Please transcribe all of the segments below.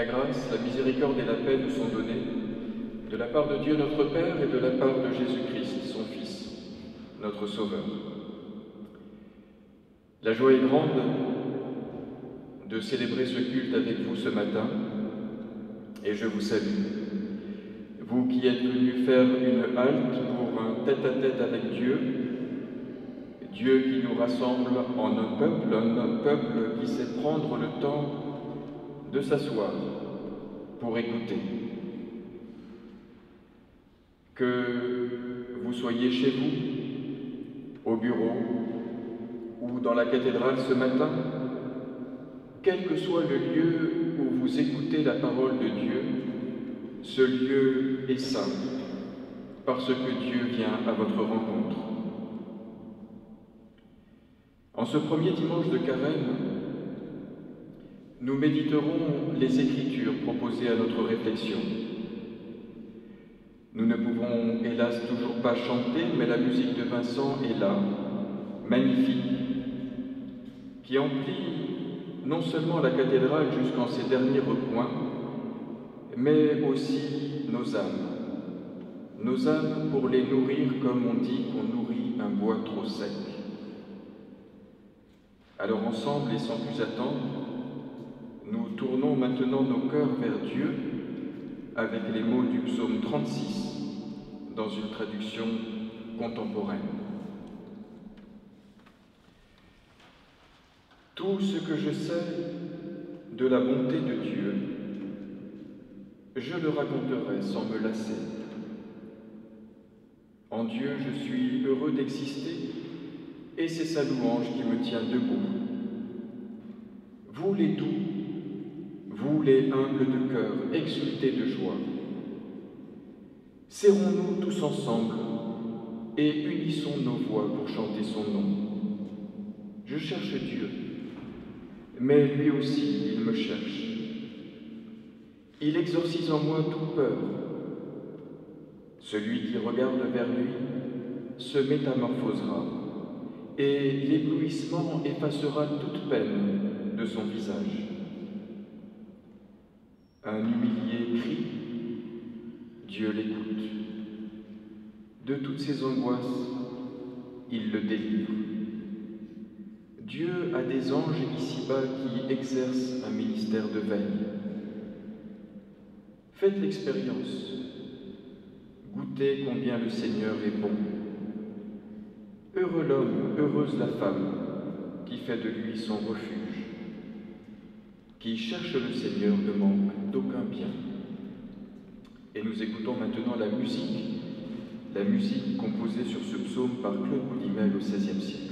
La grâce, la miséricorde et la paix nous sont données de la part de Dieu notre Père et de la part de Jésus-Christ, son Fils, notre Sauveur. La joie est grande de célébrer ce culte avec vous ce matin et je vous salue. Vous qui êtes venus faire une halte pour un tête-à-tête avec Dieu, Dieu qui nous rassemble en un peuple, un peuple qui sait prendre le temps de s'asseoir pour écouter. Que vous soyez chez vous, au bureau ou dans la cathédrale ce matin, quel que soit le lieu où vous écoutez la parole de Dieu, ce lieu est saint parce que Dieu vient à votre rencontre. En ce premier dimanche de carême, nous méditerons les Écritures proposées à notre réflexion. Nous ne pouvons hélas toujours pas chanter, mais la musique de Vincent est là, magnifique, qui emplit non seulement la cathédrale jusqu'en ses derniers recoins, mais aussi nos âmes. Nos âmes pour les nourrir comme on dit qu'on nourrit un bois trop sec. Alors ensemble et sans plus attendre, tournons maintenant nos cœurs vers Dieu avec les mots du psaume 36 dans une traduction contemporaine. Tout ce que je sais de la bonté de Dieu, je le raconterai sans me lasser. En Dieu, je suis heureux d'exister et c'est sa louange qui me tient debout. Vous les doux, vous les humbles de cœur, exultez de joie. Serrons-nous tous ensemble et unissons nos voix pour chanter son nom. Je cherche Dieu, mais lui aussi, il me cherche. Il exorcise en moi toute peur. Celui qui regarde vers lui se métamorphosera, et l'éblouissement effacera toute peine de son visage. Un humilié crie, Dieu l'écoute. De toutes ses angoisses, il le délivre. Dieu a des anges ici-bas qui exercent un ministère de veille. Faites l'expérience. Goûtez combien le Seigneur est bon. Heureux l'homme, heureuse la femme qui fait de lui son refuge. Qui cherche le Seigneur ne manque d'aucun bien. Et nous écoutons maintenant la musique, la musique composée sur ce psaume par Claude Boudimel au XVIe siècle.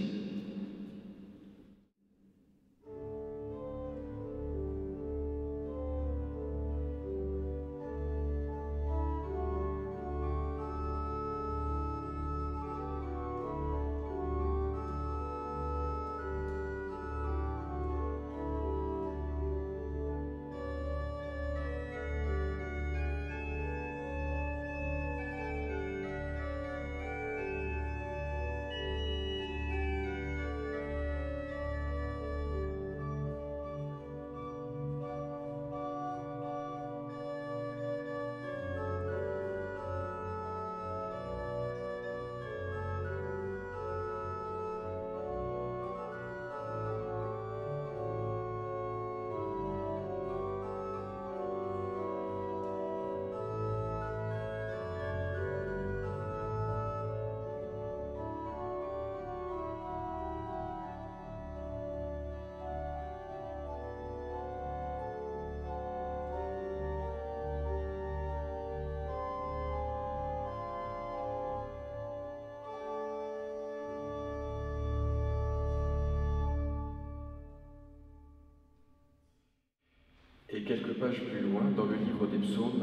Et quelques pages plus loin, dans le livre des psaumes,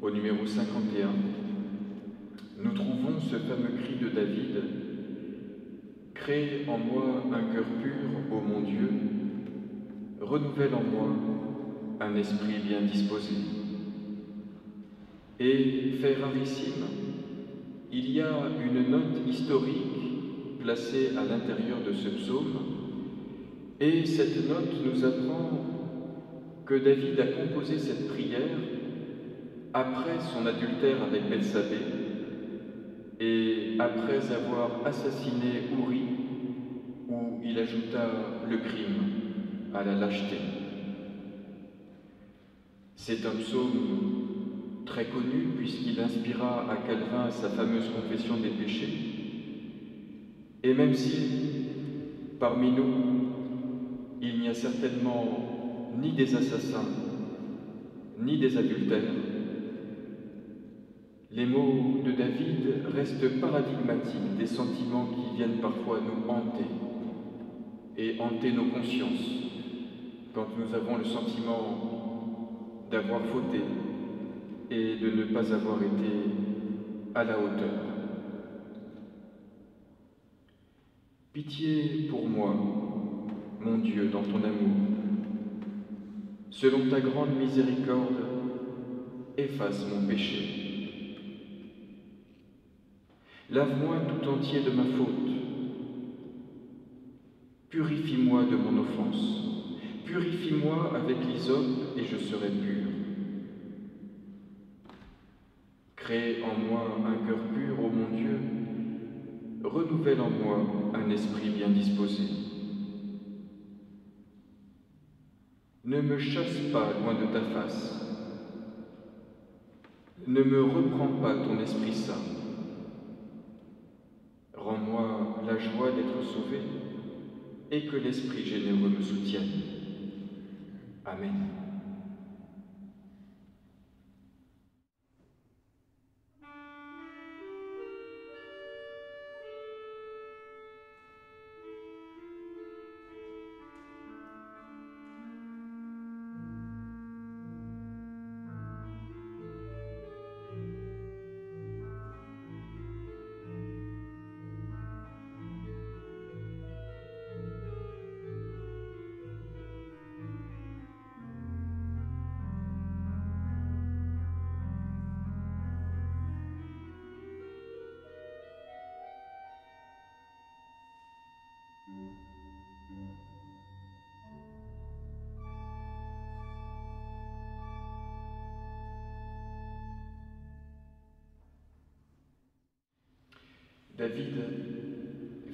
au numéro 51, nous trouvons ce fameux cri de David Crée en moi un cœur pur, ô mon Dieu, renouvelle en moi un esprit bien disposé. Et, fait rarissime, il y a une note historique placée à l'intérieur de ce psaume, et cette note nous apprend que David a composé cette prière après son adultère avec Bethsabée et après avoir assassiné Uri, où il ajouta le crime à la lâcheté. C'est un psaume très connu puisqu'il inspira à Calvin sa fameuse confession des péchés. Et même si parmi nous, il n'y a certainement ni des assassins, ni des adultères, les mots de David restent paradigmatiques des sentiments qui viennent parfois nous hanter et hanter nos consciences quand nous avons le sentiment d'avoir fauté et de ne pas avoir été à la hauteur. Pitié pour moi, mon Dieu, dans ton amour. Selon ta grande miséricorde, efface mon péché. Lave-moi tout entier de ma faute. Purifie-moi de mon offense. Purifie-moi avec l'hysope et je serai pur. Crée en moi un cœur pur, ô mon Dieu. Renouvelle en moi un esprit bien disposé. Ne me chasse pas loin de ta face. Ne me reprends pas ton Esprit Saint. Rends-moi la joie d'être sauvé et que l'Esprit généreux me soutienne. Amen. David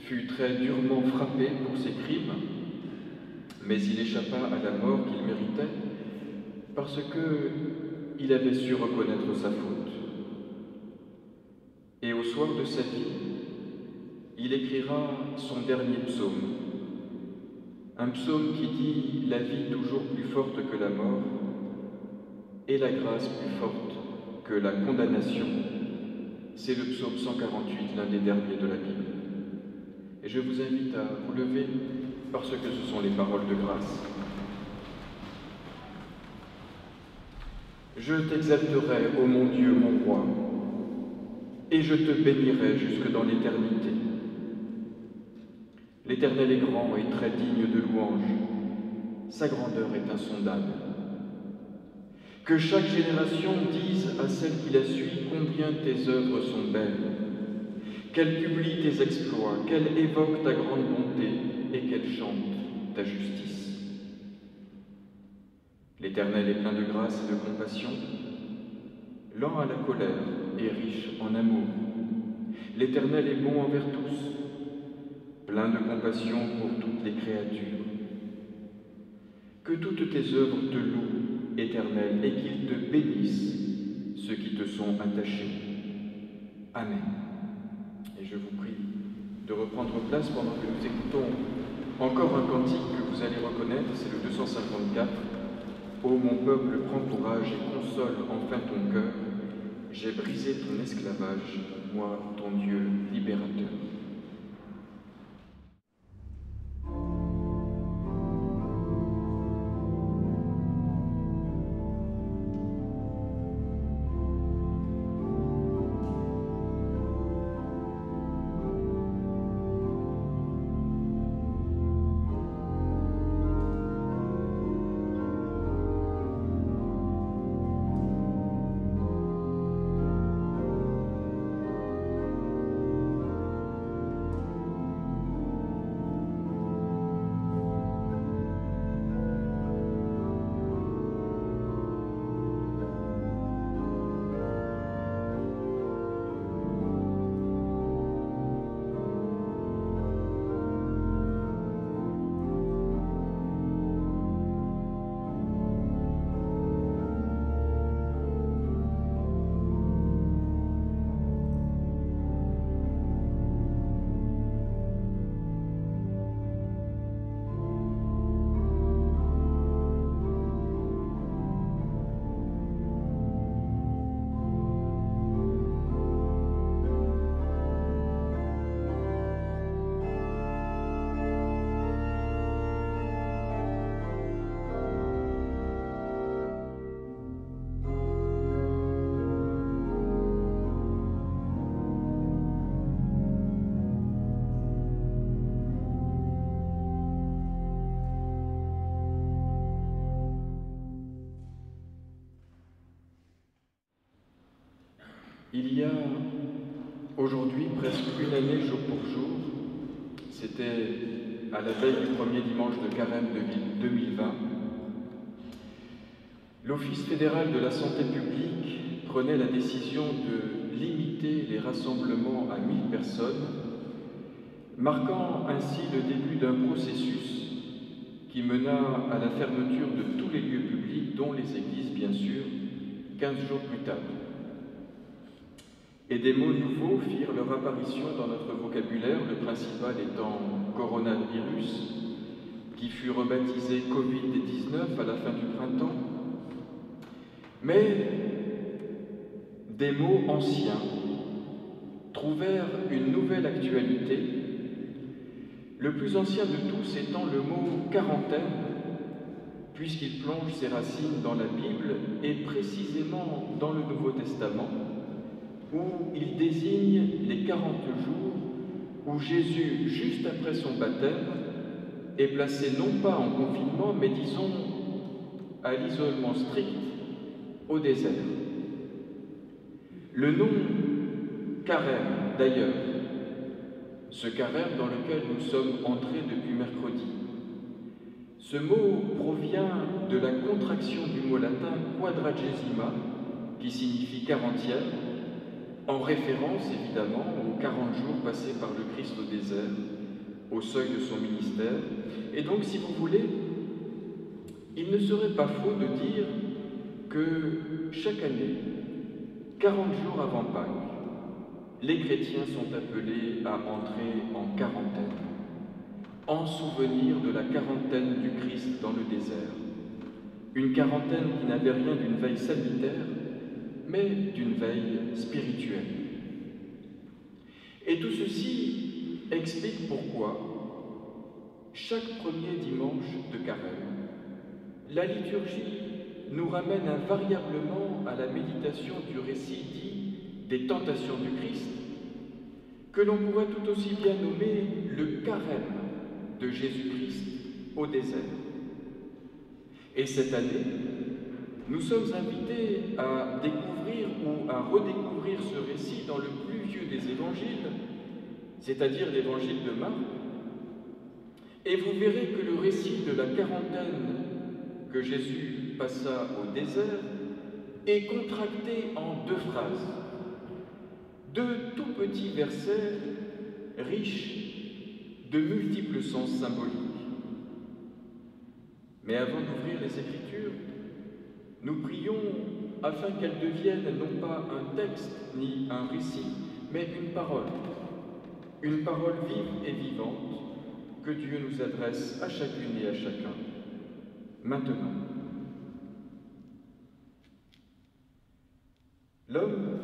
fut très durement frappé pour ses crimes, mais il échappa à la mort qu'il méritait parce que il avait su reconnaître sa faute. Et au soir de sa vie, il écrira son dernier psaume, un psaume qui dit la vie toujours plus forte que la mort et la grâce plus forte que la condamnation c'est le psaume 148, l'un des derniers de la Bible. Et je vous invite à vous lever parce que ce sont les paroles de grâce. Je t'exalterai, ô mon Dieu, mon roi, et je te bénirai jusque dans l'éternité. L'Éternel est grand et très digne de louange. Sa grandeur est insondable. Que chaque génération dise à celle qui la suit combien tes œuvres sont belles, qu'elle publie tes exploits, qu'elle évoque ta grande bonté et qu'elle chante ta justice. L'Éternel est plein de grâce et de compassion, lent à la colère et riche en amour. L'Éternel est bon envers tous, plein de compassion pour toutes les créatures. Que toutes tes œuvres te louent éternel, et qu'il te bénisse ceux qui te sont attachés. Amen. Et je vous prie de reprendre place pendant que nous écoutons encore un cantique que vous allez reconnaître, c'est le 254. Ô mon peuple, prends courage et console enfin ton cœur. J'ai brisé ton esclavage, moi, ton Dieu libérateur. Il y a aujourd'hui presque une année jour pour jour, c'était à la veille du premier dimanche de carême de 2020, l'Office fédéral de la santé publique prenait la décision de limiter les rassemblements à 1000 personnes, marquant ainsi le début d'un processus qui mena à la fermeture de tous les lieux publics, dont les églises bien sûr, 15 jours plus tard et des mots nouveaux firent leur apparition dans notre vocabulaire, le principal étant coronavirus, qui fut rebaptisé Covid-19 à la fin du printemps, mais des mots anciens trouvèrent une nouvelle actualité, le plus ancien de tous étant le mot quarantaine, puisqu'il plonge ses racines dans la Bible et précisément dans le Nouveau Testament où il désigne les 40 jours où Jésus, juste après son baptême, est placé non pas en confinement, mais disons à l'isolement strict au désert. Le nom carême, d'ailleurs, ce carême dans lequel nous sommes entrés depuis mercredi, ce mot provient de la contraction du mot latin quadragesima, qui signifie quarantième, en référence évidemment aux 40 jours passés par le Christ au désert, au seuil de son ministère. Et donc, si vous voulez, il ne serait pas faux de dire que chaque année, 40 jours avant Pâques, les chrétiens sont appelés à entrer en quarantaine, en souvenir de la quarantaine du Christ dans le désert. Une quarantaine qui n'avait rien d'une veille sanitaire, mais d'une veille spirituelle. Et tout ceci explique pourquoi, chaque premier dimanche de carême, la liturgie nous ramène invariablement à la méditation du récit dit des tentations du Christ, que l'on pourrait tout aussi bien nommer le carême de Jésus-Christ au désert. Et cette année, nous sommes invités à découvrir ou à redécouvrir ce récit dans le plus vieux des évangiles, c'est-à-dire l'évangile de Marc, et vous verrez que le récit de la quarantaine que Jésus passa au désert est contracté en deux phrases, deux tout petits versets riches de multiples sens symboliques. Mais avant d'ouvrir les Écritures, nous prions afin qu'elle devienne non pas un texte ni un récit, mais une parole, une parole vive et vivante que Dieu nous adresse à chacune et à chacun, maintenant. L'homme,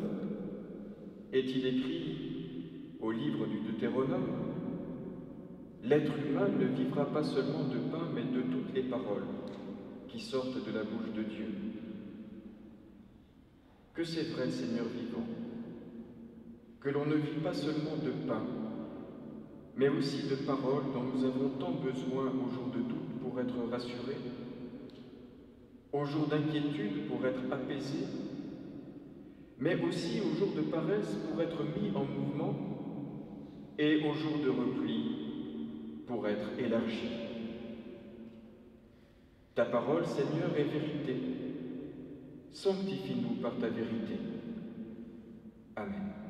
est-il écrit au livre du Deutéronome, l'être humain ne vivra pas seulement de pain, mais de toutes les paroles qui sortent de la bouche de Dieu. Que c'est vrai, Seigneur vivant, que l'on ne vit pas seulement de pain, mais aussi de paroles dont nous avons tant besoin au jour de doute pour être rassurés, au jour d'inquiétude pour être apaisés, mais aussi au jour de paresse pour être mis en mouvement et au jour de repli pour être élargi. Ta parole, Seigneur, est vérité. Sanctifie-nous par ta vérité. Amen.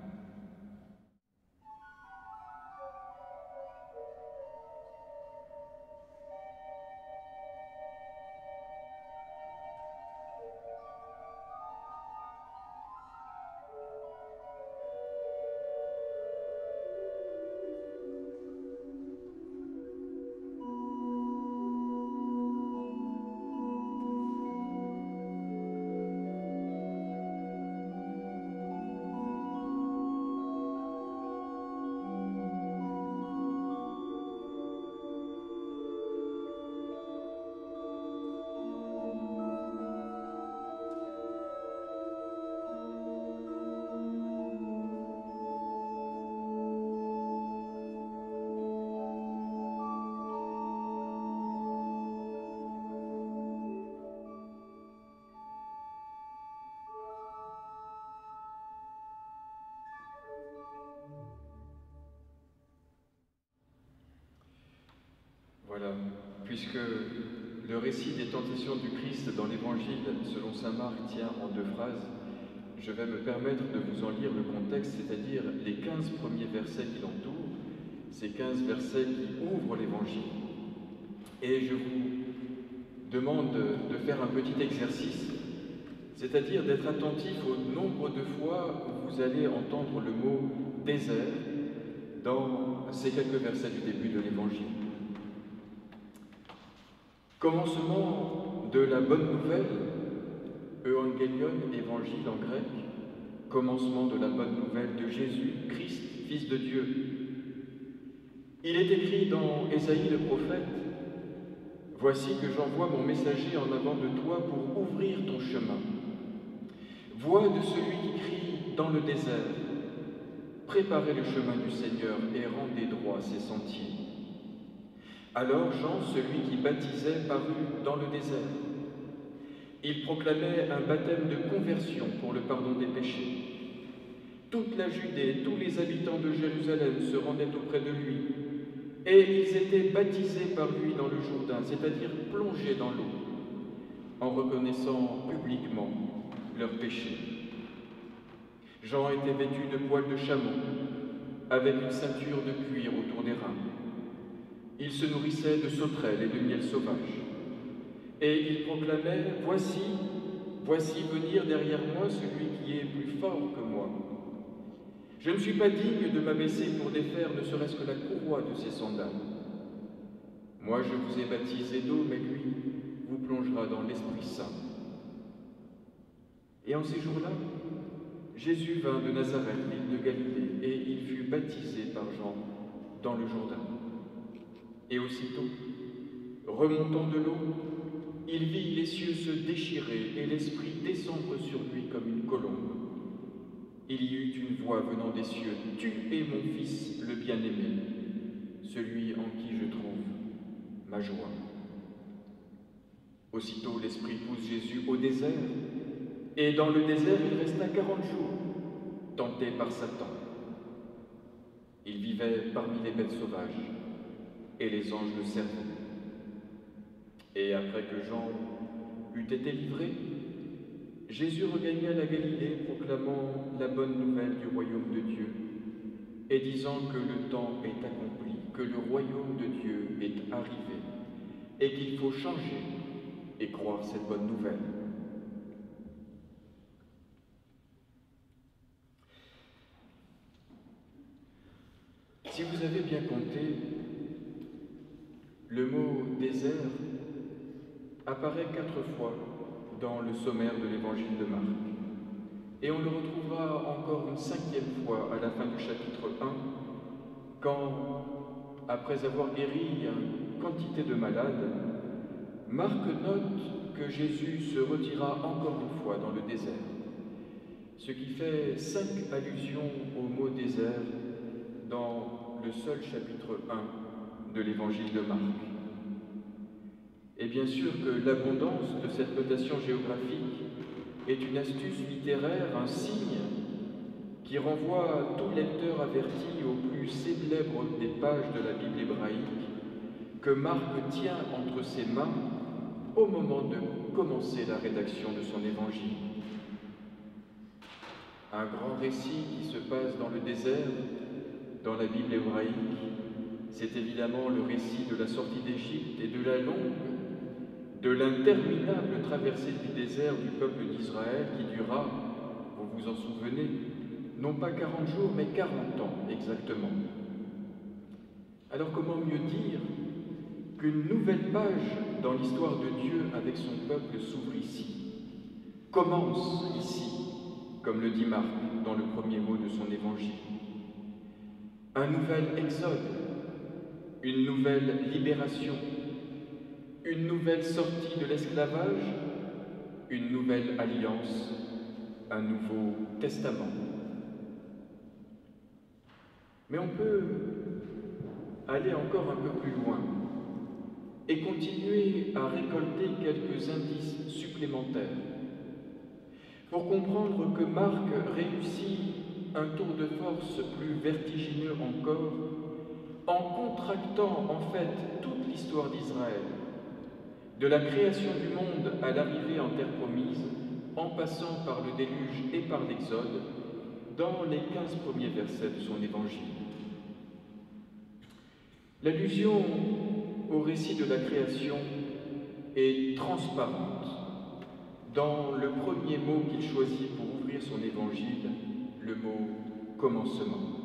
Voilà, puisque le récit des tentations du Christ dans l'Évangile selon Saint Marc tient en deux phrases, je vais me permettre de vous en lire le contexte, c'est-à-dire les 15 premiers versets qui l'entourent, ces 15 versets qui ouvrent l'Évangile. Et je vous demande de faire un petit exercice, c'est-à-dire d'être attentif au nombre de fois où vous allez entendre le mot désert dans ces quelques versets du début de l'Évangile. Commencement de la bonne nouvelle, Evangelion, évangile en grec, commencement de la bonne nouvelle de Jésus, Christ, Fils de Dieu. Il est écrit dans Ésaïe le prophète, Voici que j'envoie mon messager en avant de toi pour ouvrir ton chemin. Voix de celui qui crie dans le désert, Préparez le chemin du Seigneur et rendez droit ses sentiers. Alors Jean, celui qui baptisait, parut dans le désert. Il proclamait un baptême de conversion pour le pardon des péchés. Toute la Judée, tous les habitants de Jérusalem se rendaient auprès de lui, et ils étaient baptisés par lui dans le Jourdain, c'est-à-dire plongés dans l'eau, en reconnaissant publiquement leurs péchés. Jean était vêtu de poils de chameau, avec une ceinture de cuir autour des reins. Il se nourrissait de sauterelles et de miel sauvage. Et il proclamait, Voici, voici venir derrière moi celui qui est plus fort que moi. Je ne suis pas digne de m'abaisser pour défaire ne serait-ce que la courroie de ses sandales. Moi je vous ai baptisé d'eau, mais lui vous plongera dans l'Esprit Saint. Et en ces jours-là, Jésus vint de Nazareth, l'île de Galilée, et il fut baptisé par Jean dans le Jourdain. Et aussitôt, remontant de l'eau, il vit les cieux se déchirer et l'Esprit descendre sur lui comme une colombe. Il y eut une voix venant des cieux, Tu es mon Fils, le bien-aimé, celui en qui je trouve ma joie. Aussitôt l'Esprit pousse Jésus au désert, et dans le désert il resta quarante jours, tenté par Satan. Il vivait parmi les bêtes sauvages, et les anges le servaient. Et après que Jean eut été livré, Jésus regagna la Galilée proclamant la bonne nouvelle du royaume de Dieu et disant que le temps est accompli, que le royaume de Dieu est arrivé et qu'il faut changer et croire cette bonne nouvelle. Si vous avez bien compté, le mot désert apparaît quatre fois dans le sommaire de l'évangile de Marc. Et on le retrouvera encore une cinquième fois à la fin du chapitre 1, quand, après avoir guéri une quantité de malades, Marc note que Jésus se retira encore une fois dans le désert, ce qui fait cinq allusions au mot désert dans le seul chapitre 1 de l'évangile de Marc. Et bien sûr que l'abondance de cette notation géographique est une astuce littéraire, un signe qui renvoie tout lecteur averti au plus célèbre des pages de la Bible hébraïque que Marc tient entre ses mains au moment de commencer la rédaction de son évangile. Un grand récit qui se passe dans le désert, dans la Bible hébraïque, c'est évidemment le récit de la sortie d'Égypte et de la longue de l'interminable traversée du désert du peuple d'Israël qui dura, vous vous en souvenez, non pas 40 jours, mais 40 ans exactement. Alors comment mieux dire qu'une nouvelle page dans l'histoire de Dieu avec son peuple s'ouvre ici, commence ici, comme le dit Marc dans le premier mot de son évangile. Un nouvel exode, une nouvelle libération, une nouvelle sortie de l'esclavage, une nouvelle alliance, un nouveau testament. Mais on peut aller encore un peu plus loin et continuer à récolter quelques indices supplémentaires. Pour comprendre que Marc réussit un tour de force plus vertigineux encore en contractant en fait toute l'histoire d'Israël, de la création du monde à l'arrivée en terre promise, en passant par le déluge et par l'Exode, dans les quinze premiers versets de son évangile. L'allusion au récit de la création est transparente dans le premier mot qu'il choisit pour ouvrir son évangile, le mot commencement.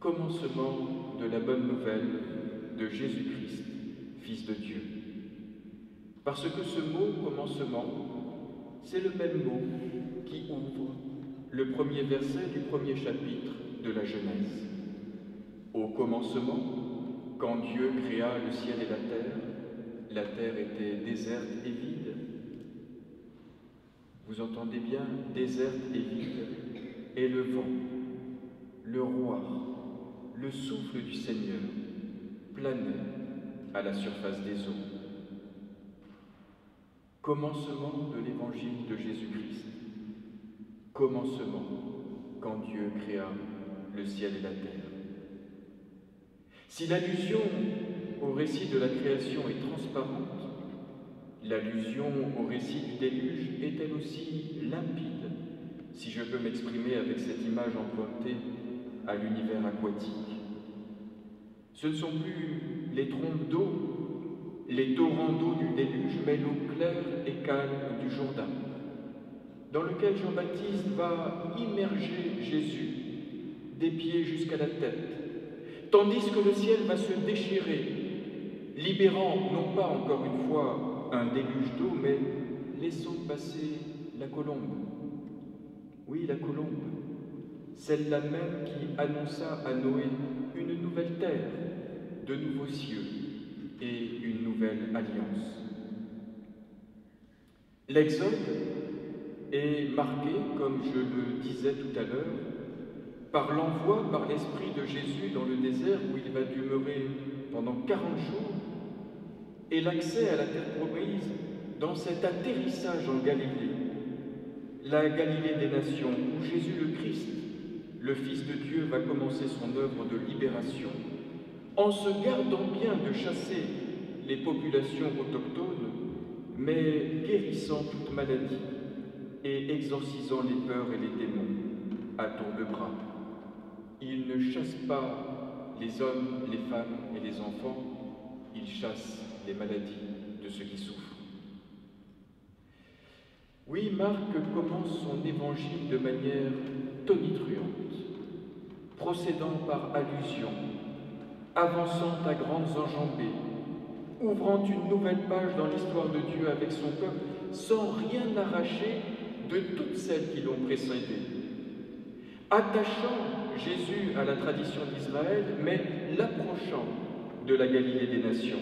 Commencement de la bonne nouvelle de Jésus-Christ, Fils de Dieu. Parce que ce mot commencement, c'est le même mot qui ouvre le premier verset du premier chapitre de la Genèse. Au commencement, quand Dieu créa le ciel et la terre, la terre était déserte et vide. Vous entendez bien, déserte et vide, et le vent, le roi, le souffle du Seigneur planait à la surface des eaux. Commencement de l'évangile de Jésus-Christ. Commencement quand Dieu créa le ciel et la terre. Si l'allusion au récit de la création est transparente, l'allusion au récit du déluge est elle aussi limpide, si je peux m'exprimer avec cette image empruntée à l'univers aquatique. Ce ne sont plus les trompes d'eau, les torrents d'eau du déluge, mais l'eau claire et calme du Jourdain, dans lequel Jean-Baptiste va immerger Jésus des pieds jusqu'à la tête, tandis que le ciel va se déchirer, libérant non pas encore une fois un déluge d'eau, mais laissant passer la colombe. Oui, la colombe, celle-là même qui annonça à Noé une nouvelle terre, de nouveaux cieux et une nouvelle alliance. L'Exode est marqué, comme je le disais tout à l'heure, par l'envoi par l'Esprit de Jésus dans le désert où il va demeurer pendant 40 jours, et l'accès à la terre promise dans cet atterrissage en Galilée, la Galilée des nations, où Jésus le Christ, le Fils de Dieu, va commencer son œuvre de libération, en se gardant bien de chasser les populations autochtones, mais guérissant toute maladie et exorcisant les peurs et les démons à tour de bras. Il ne chasse pas les hommes, les femmes et les enfants, il chasse les maladies de ceux qui souffrent. Oui, Marc commence son évangile de manière tonitruante, procédant par allusion, avançant à grandes enjambées, ouvrant une nouvelle page dans l'histoire de Dieu avec son peuple, sans rien arracher de toutes celles qui l'ont précédé, attachant Jésus à la tradition d'Israël, mais l'approchant de la Galilée des nations.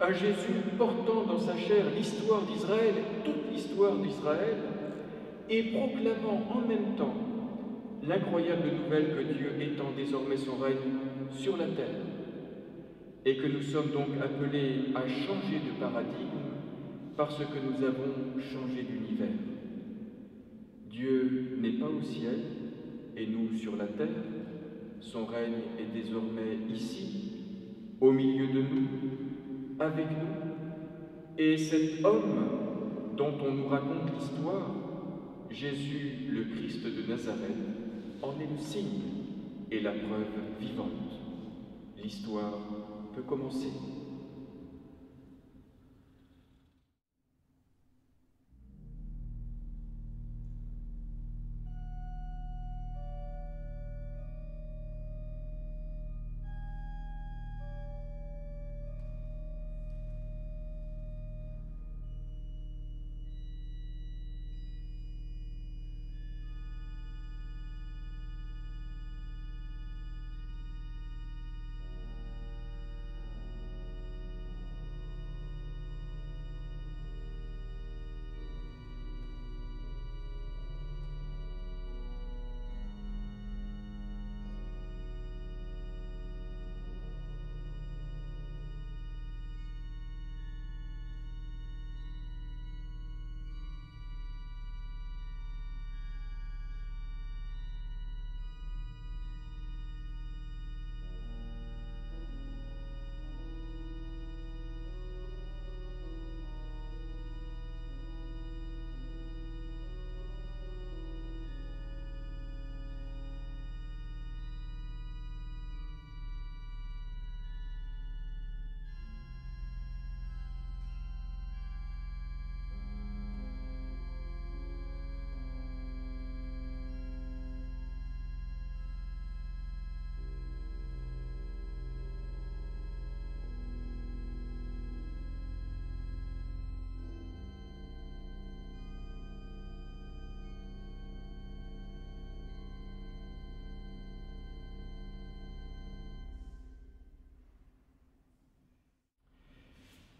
Un Jésus portant dans sa chair l'histoire d'Israël, toute l'histoire d'Israël, et proclamant en même temps l'incroyable nouvelle que Dieu étend désormais son règne sur la terre, et que nous sommes donc appelés à changer de paradigme parce que nous avons changé d'univers. Dieu n'est pas au ciel, et nous sur la terre. Son règne est désormais ici, au milieu de nous, avec nous. Et cet homme dont on nous raconte l'histoire, Jésus le Christ de Nazareth, en est le signe et la preuve vivante. L'histoire peut commencer.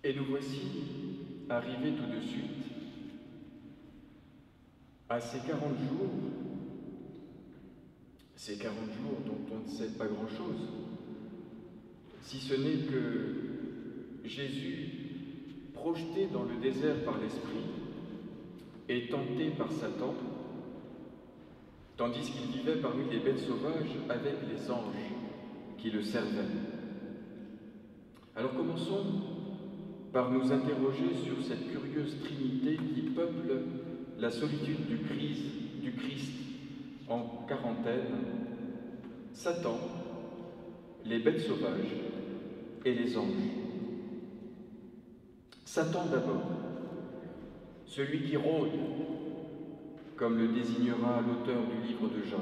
Et nous voici arrivés tout de suite à ces 40 jours, ces 40 jours dont on ne sait pas grand-chose, si ce n'est que Jésus, projeté dans le désert par l'Esprit, est tenté par Satan, tandis qu'il vivait parmi les bêtes sauvages avec les anges qui le servaient. Alors commençons par nous interroger sur cette curieuse trinité qui peuple la solitude du Christ, en quarantaine, Satan, les bêtes sauvages et les anges. Satan d'abord, celui qui rôde, comme le désignera l'auteur du livre de Job,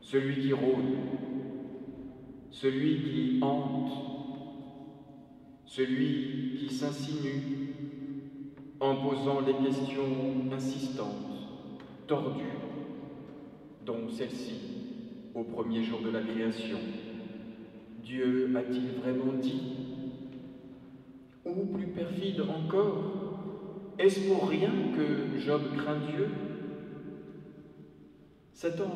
celui qui rôde, celui qui hante, celui qui s'insinue en posant les questions insistantes, tordues, dont celle-ci au premier jour de la création. Dieu a-t-il vraiment dit Ou plus perfide encore, est-ce pour rien que Job craint Dieu? Satan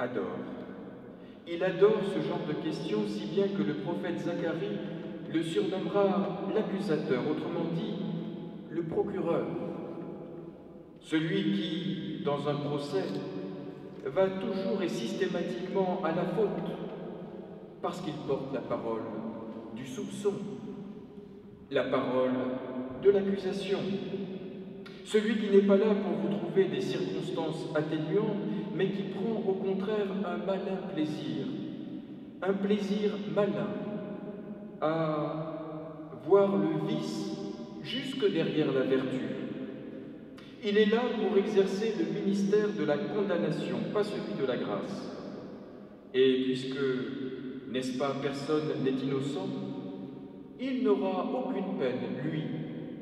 adore. Il adore ce genre de questions si bien que le prophète Zacharie le surnommera l'accusateur, autrement dit le procureur, celui qui, dans un procès, va toujours et systématiquement à la faute, parce qu'il porte la parole du soupçon, la parole de l'accusation. Celui qui n'est pas là pour vous trouver des circonstances atténuantes, mais qui prend au contraire un malin plaisir, un plaisir malin à voir le vice jusque derrière la vertu. Il est là pour exercer le ministère de la condamnation, pas celui de la grâce. Et puisque, n'est-ce pas, personne n'est innocent, il n'aura aucune peine, lui,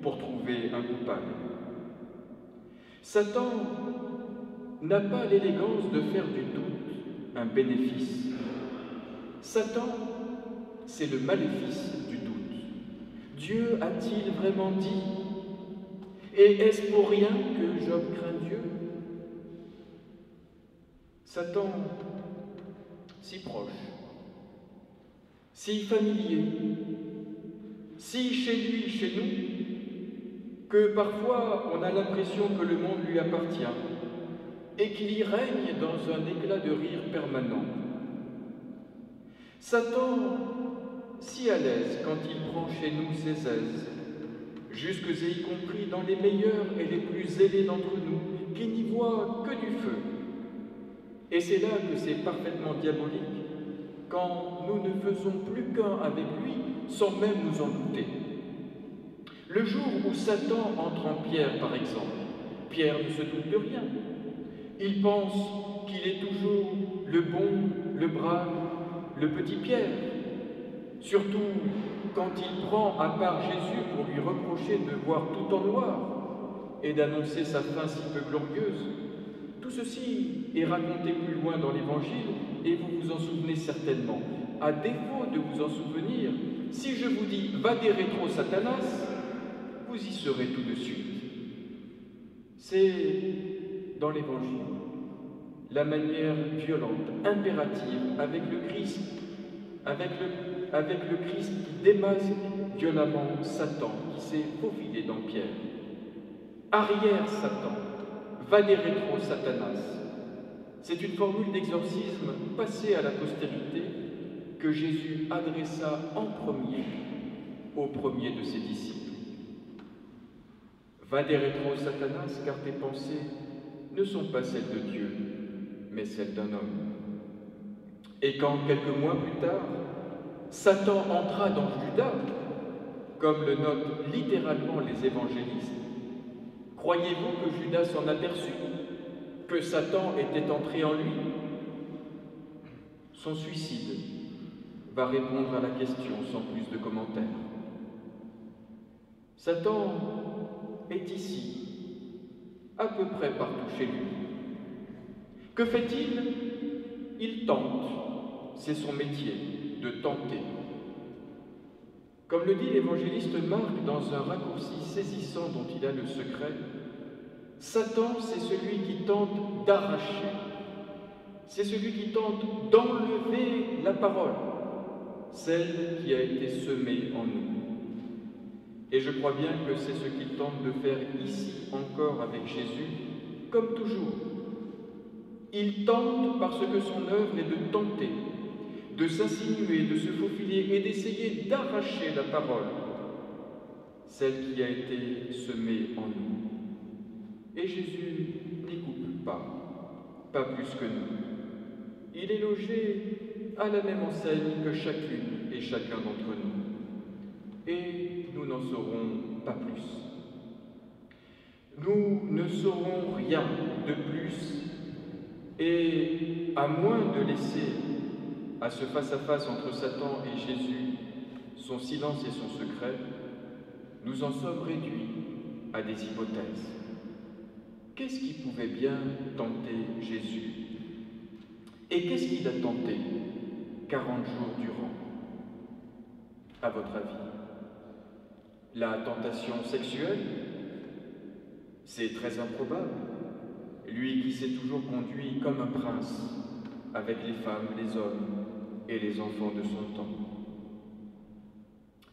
pour trouver un coupable. Satan n'a pas l'élégance de faire du doute un bénéfice. Satan, c'est le maléfice du doute. Dieu a-t-il vraiment dit Et est-ce pour rien que Job craint Dieu? Satan, si proche, si familier, si chez lui, chez nous, que parfois on a l'impression que le monde lui appartient et qu'il y règne dans un éclat de rire permanent. Satan si à l'aise quand il prend chez nous ses aises, jusque et y compris dans les meilleurs et les plus zélés d'entre nous, qui n'y voient que du feu. Et c'est là que c'est parfaitement diabolique, quand nous ne faisons plus qu'un avec lui sans même nous en douter. Le jour où Satan entre en Pierre, par exemple, Pierre ne se doute de rien. Il pense qu'il est toujours le bon, le brave, le petit Pierre, surtout quand il prend à part Jésus pour lui reprocher de voir tout en noir et d'annoncer sa fin si peu glorieuse. Tout ceci est raconté plus loin dans l'Évangile et vous vous en souvenez certainement. À défaut de vous en souvenir, si je vous dis va des Satanas, vous y serez tout de suite. C'est dans l'Évangile la manière violente, impérative, avec le Christ, avec le avec le Christ qui démasque violemment Satan qui s'est faufilé dans Pierre. Arrière Satan, va des rétro Satanas. C'est une formule d'exorcisme passée à la postérité que Jésus adressa en premier au premier de ses disciples. Va des rétro Satanas, car tes pensées ne sont pas celles de Dieu, mais celles d'un homme. Et quand, quelques mois plus tard, Satan entra dans Judas, comme le notent littéralement les évangélistes. Croyez-vous que Judas s'en aperçut? Que Satan était entré en lui? Son suicide va répondre à la question sans plus de commentaires. Satan est ici, à peu près partout chez lui. Que fait-il? Il tente, c'est son métier de tenter. Comme le dit l'évangéliste Marc dans un raccourci saisissant dont il a le secret, Satan, c'est celui qui tente d'arracher, c'est celui qui tente d'enlever la parole, celle qui a été semée en nous. Et je crois bien que c'est ce qu'il tente de faire ici encore avec Jésus, comme toujours. Il tente parce que son œuvre est de tenter, de s'insinuer, de se faufiler et d'essayer d'arracher la parole, celle qui a été semée en nous. Et Jésus n'écoute pas, pas plus que nous. Il est logé à la même enseigne que chacune et chacun d'entre nous. Et nous n'en saurons pas plus. Nous ne saurons rien de plus et à moins de laisser à ce face-à-face entre Satan et Jésus son silence et son secret, nous en sommes réduits à des hypothèses. Qu'est-ce qui pouvait bien tenter Jésus? Et qu'est-ce qu'il a tenté 40 jours durant? À votre avis La tentation sexuelle C'est très improbable. Lui qui s'est toujours conduit comme un prince avec les femmes, les hommes et les enfants de son temps.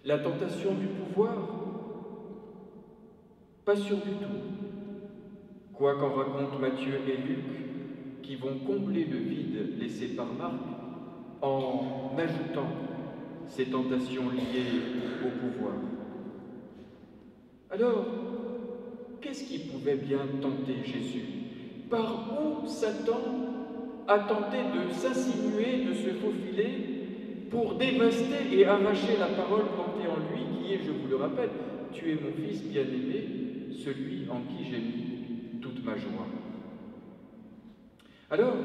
La tentation du pouvoir Pas sûr du tout quoi qu'en racontent Matthieu et Luc, qui vont combler le vide laissé par Marc en ajoutant ces tentations liées au pouvoir. Alors, qu'est-ce qui pouvait bien tenter Jésus? Par où Satan a tenté de s'insinuer, de se faufiler pour dévaster et arracher la parole plantée en lui, qui est, je vous le rappelle, Tu es mon fils bien-aimé, celui en qui j'ai mis ma joie. Alors,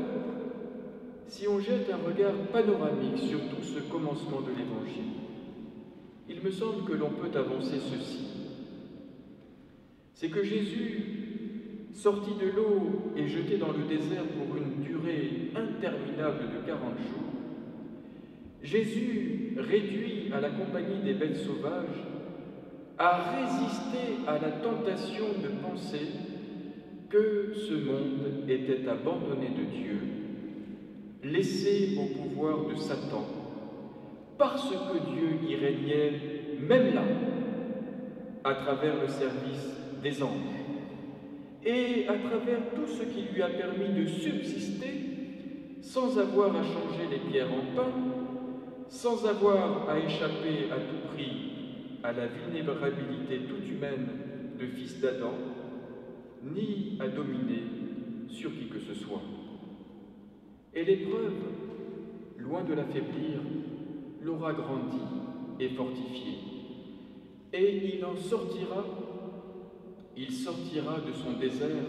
si on jette un regard panoramique sur tout ce commencement de l'Évangile, il me semble que l'on peut avancer ceci. C'est que Jésus, sorti de l'eau et jeté dans le désert pour une durée interminable de 40 jours, Jésus, réduit à la compagnie des bêtes sauvages, a résisté à la tentation de penser que ce monde était abandonné de Dieu, laissé au pouvoir de Satan, parce que Dieu y régnait même là, à travers le service des anges, et à travers tout ce qui lui a permis de subsister sans avoir à changer les pierres en pain, sans avoir à échapper à tout prix à la vulnérabilité toute humaine de fils d'Adam, ni à dominer sur qui que ce soit. Et l'épreuve, loin de l'affaiblir, l'aura grandi et fortifié. Et il en sortira, il sortira de son désert,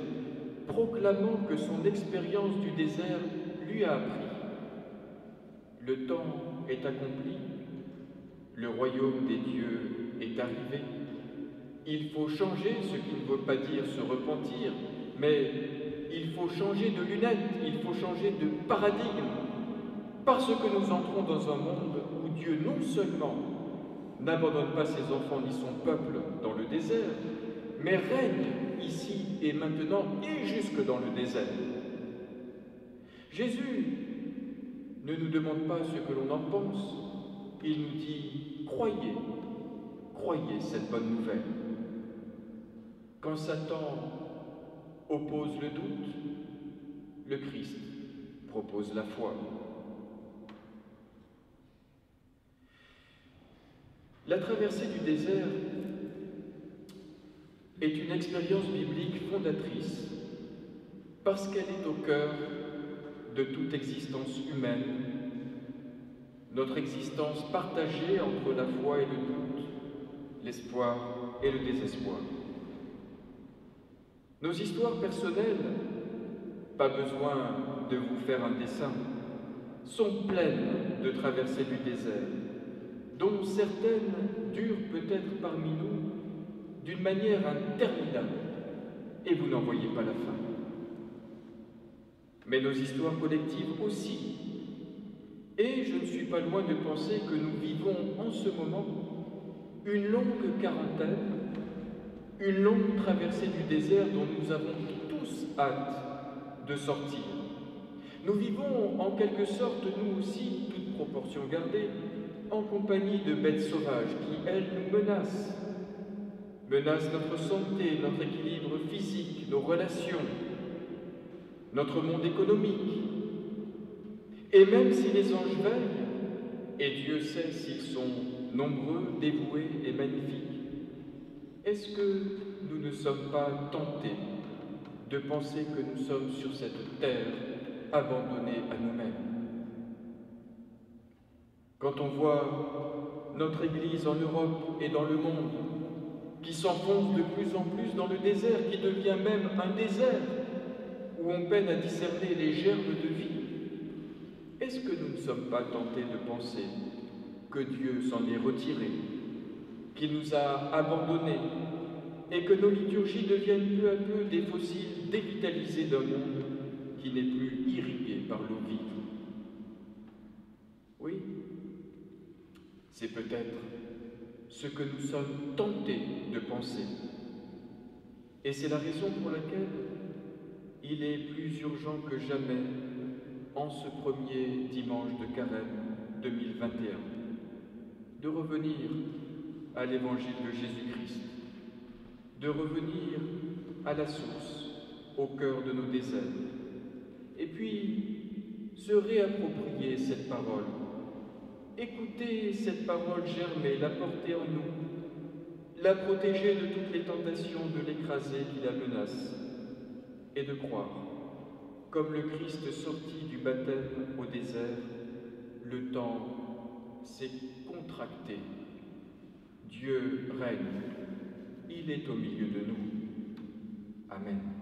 proclamant que son expérience du désert lui a appris. Le temps est accompli, le royaume des dieux est arrivé il faut changer, ce qui ne veut pas dire se repentir, mais il faut changer de lunettes, il faut changer de paradigme, parce que nous entrons dans un monde où Dieu non seulement n'abandonne pas ses enfants ni son peuple dans le désert, mais règne ici et maintenant et jusque dans le désert. Jésus ne nous demande pas ce que l'on en pense, il nous dit croyez, croyez cette bonne nouvelle. Quand Satan oppose le doute, le Christ propose la foi. La traversée du désert est une expérience biblique fondatrice parce qu'elle est au cœur de toute existence humaine, notre existence partagée entre la foi et le doute, l'espoir et le désespoir. Nos histoires personnelles, pas besoin de vous faire un dessin, sont pleines de traversées du désert, dont certaines durent peut-être parmi nous d'une manière interminable, et vous n'en voyez pas la fin. Mais nos histoires collectives aussi. Et je ne suis pas loin de penser que nous vivons en ce moment une longue quarantaine, une longue traversée du désert dont nous avons tous hâte de sortir. Nous vivons en quelque sorte, nous aussi, toute proportion gardée, en compagnie de bêtes sauvages qui, elles, nous menacent. Menacent notre santé, notre équilibre physique, nos relations, notre monde économique. Et même si les anges veillent, et Dieu sait s'ils sont nombreux, dévoués et magnifiques, est-ce que nous ne sommes pas tentés de penser que nous sommes sur cette terre abandonnée à nous-mêmes? Quand on voit notre Église en Europe et dans le monde qui s'enfonce de plus en plus dans le désert, qui devient même un désert où on peine à discerner les germes de vie, est-ce que nous ne sommes pas tentés de penser que Dieu s'en est retiré, qu'il nous a abandonnés et que nos liturgies deviennent peu à peu des fossiles dévitalisés d'un monde qui n'est plus irrigué par l'eau vive? Oui, c'est peut-être ce que nous sommes tentés de penser. Et c'est la raison pour laquelle il est plus urgent que jamais, en ce premier dimanche de carême 2021, de revenir à l'évangile de Jésus-Christ, de revenir à la source, au cœur de nos déserts, et puis se réapproprier cette parole Écoutez cette parole germer, la porter en nous, la protéger de toutes les tentations de l'écraser qui la menace, et de croire, comme le Christ sorti du baptême au désert, le temps s'est contracté. Dieu règne, il est au milieu de nous. Amen.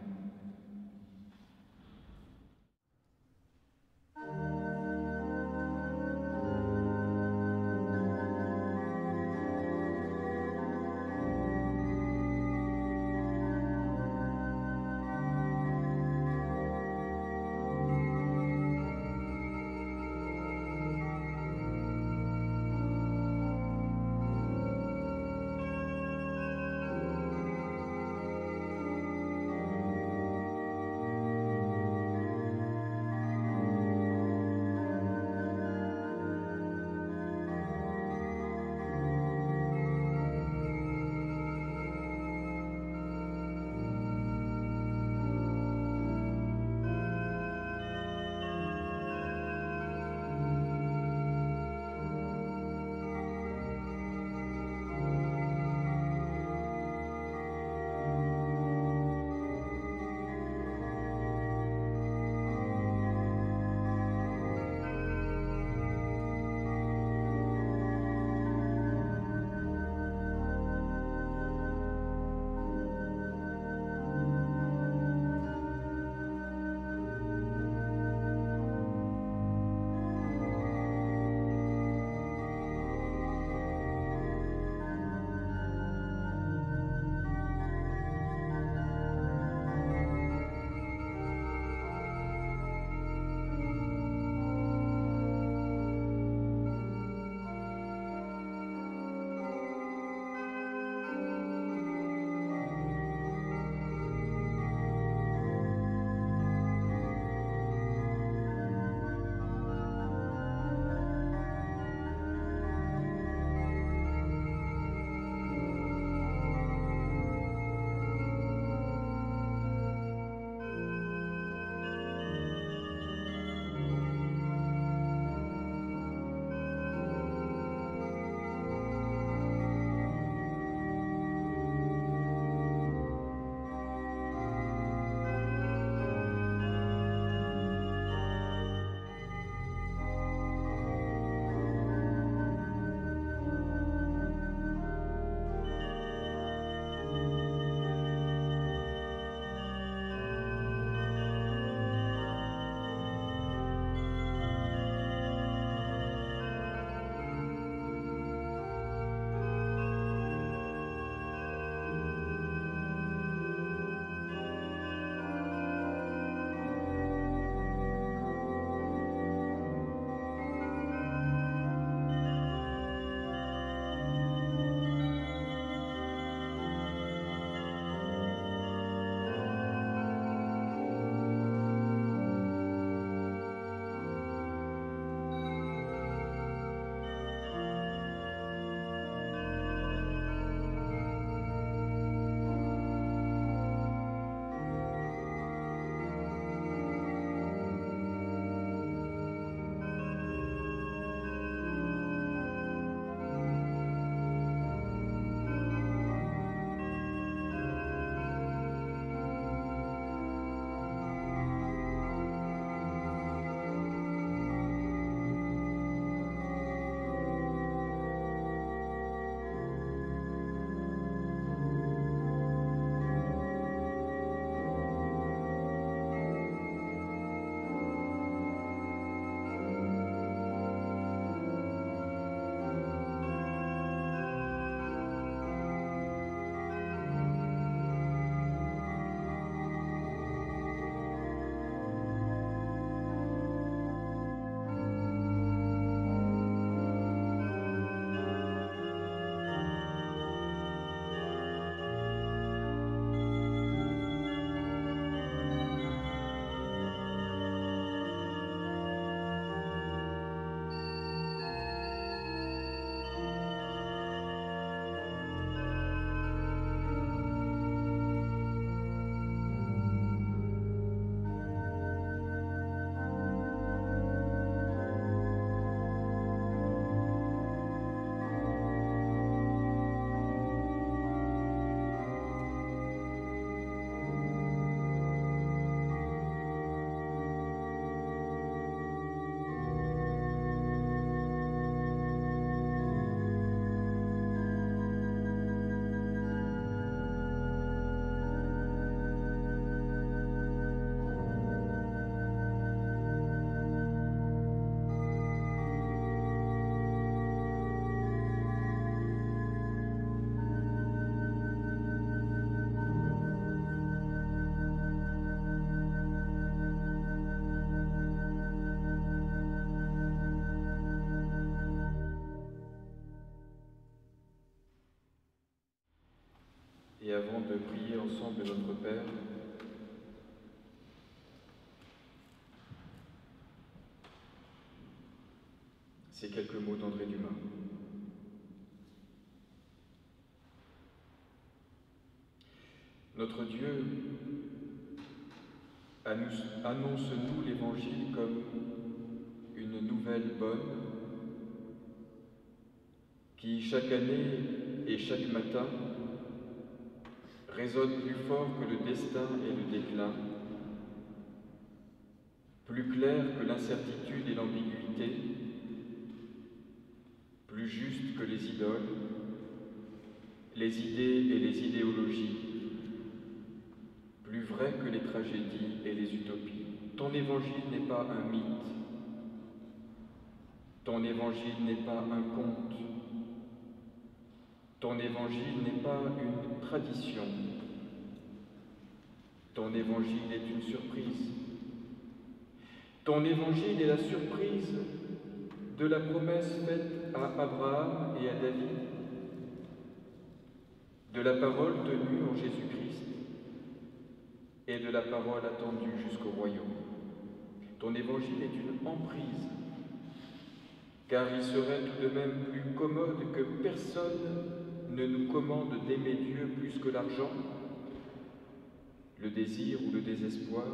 De prier ensemble notre Père, ces quelques mots d'André Dumas. Notre Dieu annonce-nous l'Évangile comme une nouvelle bonne qui chaque année et chaque matin résonne plus fort que le destin et le déclin, plus clair que l'incertitude et l'ambiguïté, plus juste que les idoles, les idées et les idéologies, plus vrai que les tragédies et les utopies. Ton évangile n'est pas un mythe, ton évangile n'est pas un conte, ton évangile n'est pas une tradition, ton évangile est une surprise. Ton évangile est la surprise de la promesse faite à Abraham et à David, de la parole tenue en Jésus-Christ et de la parole attendue jusqu'au royaume. Ton évangile est une emprise, car il serait tout de même plus commode que personne ne nous commande d'aimer Dieu plus que l'argent, le désir ou le désespoir,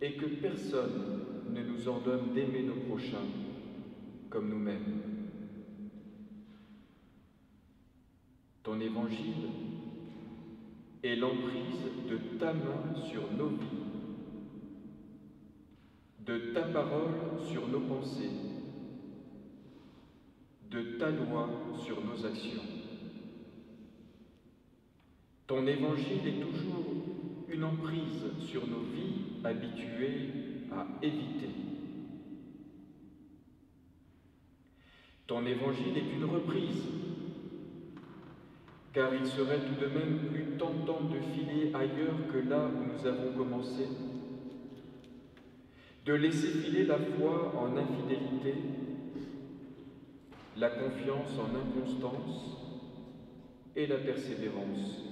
et que personne ne nous ordonne d'aimer nos prochains comme nous-mêmes. Ton évangile est l'emprise de ta main sur nos vies, de ta parole sur nos pensées, de ta loi sur nos actions. Ton évangile est toujours une emprise sur nos vies habituées à éviter. Ton évangile est une reprise car il serait tout de même plus tentant de filer ailleurs que là où nous avons commencé, de laisser filer la foi en infidélité, la confiance en inconstance et la persévérance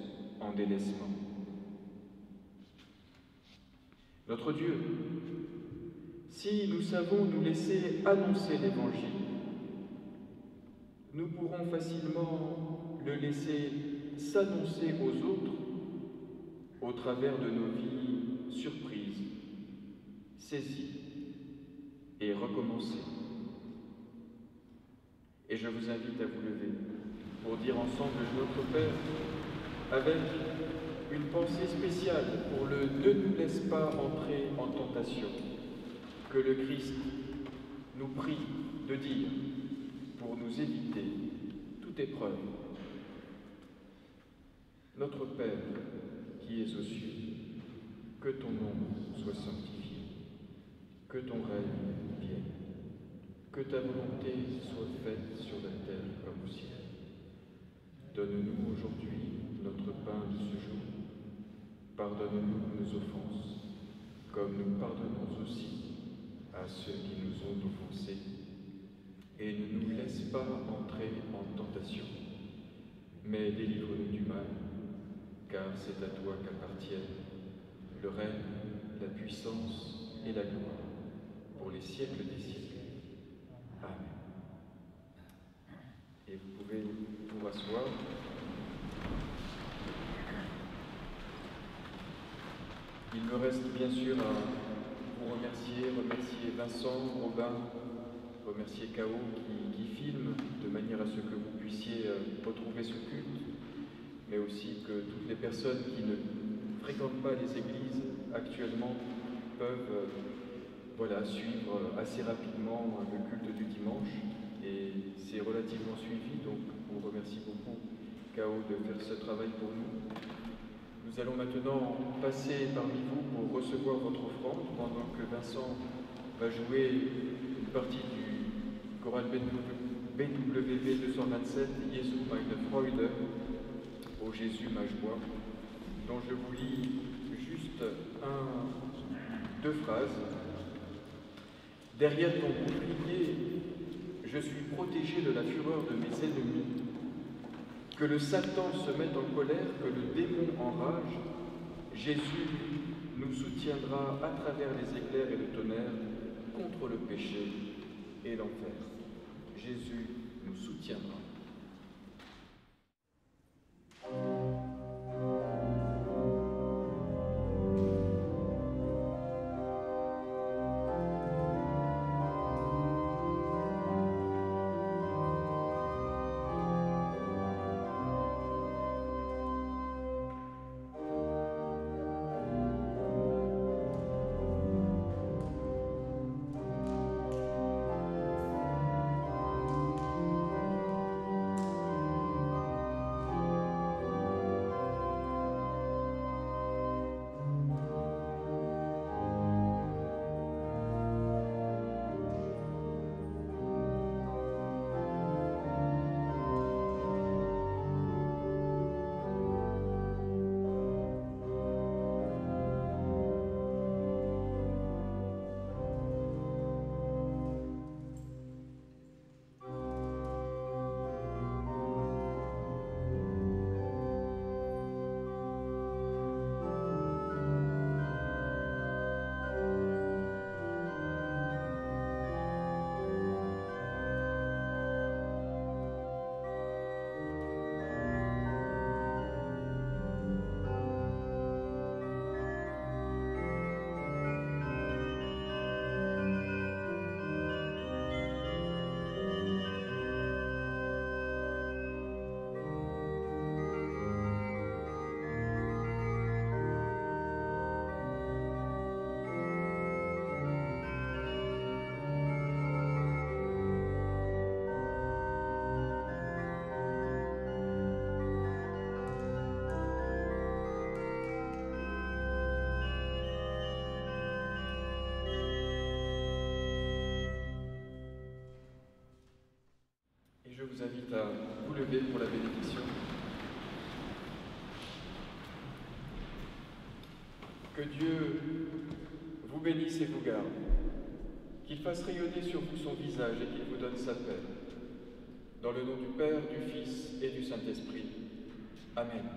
en délaissement. Notre Dieu, si nous savons nous laisser annoncer l'Évangile, nous pourrons facilement le laisser s'annoncer aux autres au travers de nos vies surprises, saisies et recommencer. Et je vous invite à vous lever pour dire ensemble notre Père avec une pensée spéciale pour le Ne nous laisse pas entrer en tentation que le Christ nous prie de dire pour nous éviter toute épreuve. Notre Père qui es aux cieux, que ton nom soit sanctifié, que ton règne que ta volonté soit faite sur la terre comme au ciel. Donne-nous aujourd'hui notre pain de ce jour. Pardonne-nous nos offenses, comme nous pardonnons aussi à ceux qui nous ont offensés et ne nous laisse pas entrer en tentation, mais délivre-nous du mal, car c'est à toi qu'appartiennent le règne, la puissance et la gloire pour les siècles des siècles. Amen. Et vous pouvez vous asseoir. Il me reste bien sûr à vous remercier, remercier Vincent, Robin, remercier K.O. Qui, filme de manière à ce que vous puissiez euh, retrouver ce culte, mais aussi que toutes les personnes qui ne fréquentent pas les églises actuellement peuvent euh, voilà, suivre assez rapidement le culte du dimanche. Et c'est relativement suivi, donc on remercie beaucoup K.O. de faire ce travail pour nous. Nous allons maintenant passer parmi vous pour recevoir votre offrande pendant que Vincent va jouer une partie du chorale BWV 227, Jésus meine Freude, au Jésus ma joie, dont je vous lis juste deux phrases. Derrière ton bouclier, je suis protégé de la fureur de mes ennemis. que le Satan se mette en colère, que le démon enrage, Jésus nous soutiendra à travers les éclairs et le tonnerre contre le péché et l'enfer. Jésus nous soutiendra. À vous lever pour la bénédiction. Que Dieu vous bénisse et vous garde, qu'il fasse rayonner sur vous son visage et qu'il vous donne sa paix. Dans le nom du Père, du Fils et du Saint-Esprit. Amen.